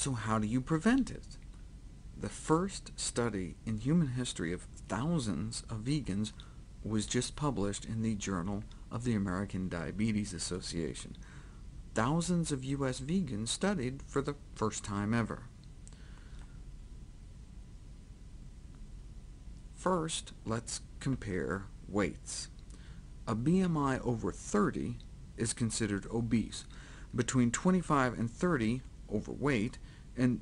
So how do you prevent it? The first study in human history of thousands of vegans was just published in the Journal of the American Diabetes Association. Thousands of U.S. vegans studied for the first time ever. First, let's compare weights. A BMI over 30 is considered obese, between 25 and 30 overweight, and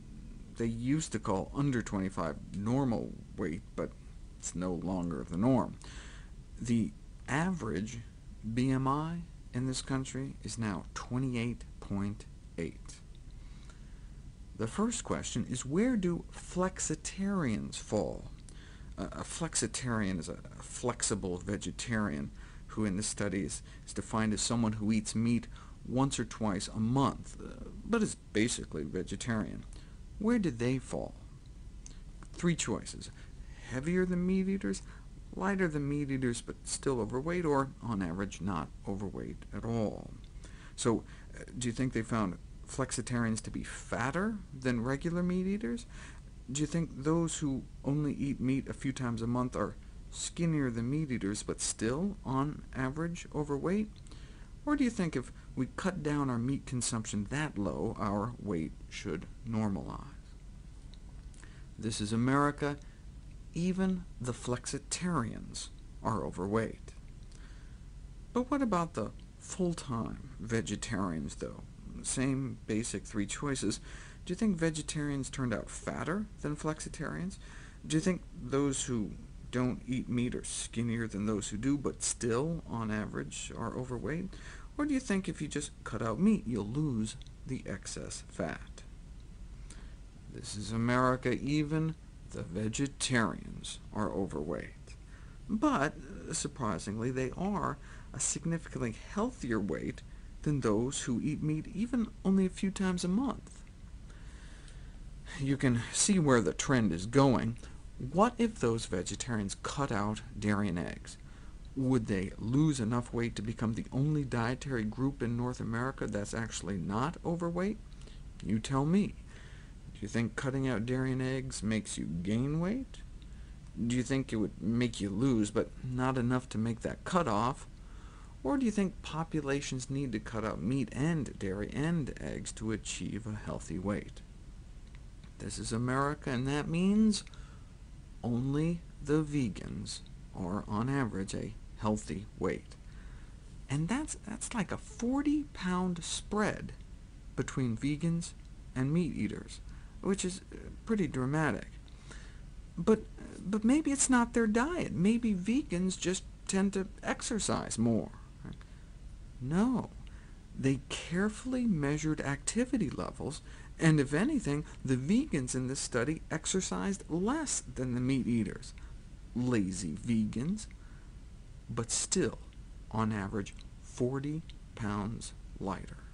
they used to call under 25 normal weight, but it's no longer the norm. The average BMI in this country is now 28.8. The first question is, where do flexitarians fall? a flexitarian is a flexible vegetarian, who in this study is, defined as someone who eats meat once or twice a month, uh, but is basically vegetarian. Where did they fall? Three choices. Heavier than meat eaters, lighter than meat eaters but still overweight, or on average not overweight at all. So uh, do you think they found flexitarians to be fatter than regular meat eaters? Do you think those who only eat meat a few times a month are skinnier than meat eaters, but still, on average, overweight? Or do you think if we cut down our meat consumption that low, our weight should normalize? This is America. Even the flexitarians are overweight. But what about the full-time vegetarians, though? Same basic three choices. Do you think vegetarians turned out fatter than flexitarians? Do you think those who don't eat meat are skinnier than those who do, but still, on average, are overweight? Or do you think if you just cut out meat, you'll lose the excess fat? This is America. Even the vegetarians are overweight. But, surprisingly, they are a significantly healthier weight than those who eat meat even only a few times a month. You can see where the trend is going. What if those vegetarians cut out dairy and eggs? Would they lose enough weight to become the only dietary group in North America that's actually not overweight? You tell me. Do you think cutting out dairy and eggs makes you gain weight? Do you think it would make you lose, but not enough to make that cut off? Or do you think populations need to cut out meat and dairy and eggs to achieve a healthy weight? This is America, and that means only the vegans are, on average, a healthy weight. And that's, that's like a 40-pound spread between vegans and meat eaters, which is uh, pretty dramatic. But, but maybe it's not their diet. Maybe vegans just tend to exercise more. No, they carefully measured activity levels, and if anything, the vegans in this study exercised less than the meat eaters. Lazy vegans, but still, on average, 40 pounds lighter.